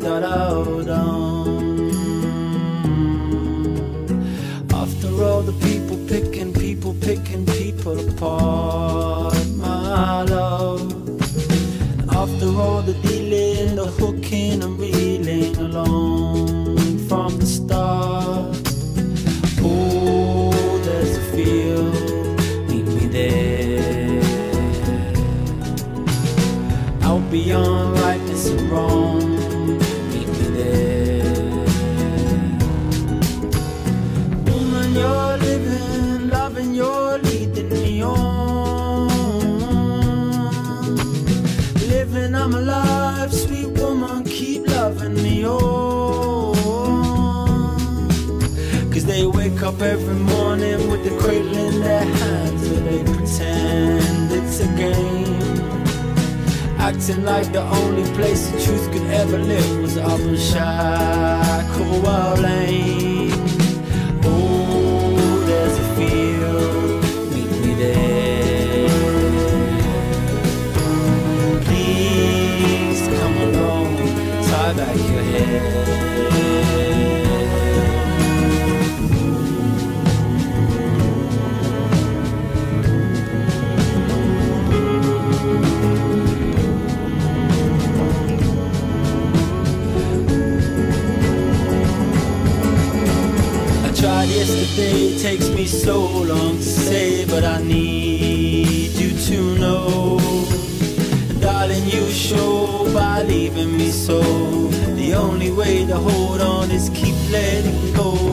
dum. After all the people picking, people picking people apart, my love. After all the dealing, the hooking and reeling from the start. Oh, there's a me there. Out beyond rightness and wrong, up every morning with the cradle in their hands, Acting like the only place the truth could ever live was up in Shacklewell Lane. Oh, a field, meet me there. Please come along, tie back your hair. Yesterday, takes me so long to say, but I need you to know. Darling, you show by leaving me so. The only way to hold on is keep letting go.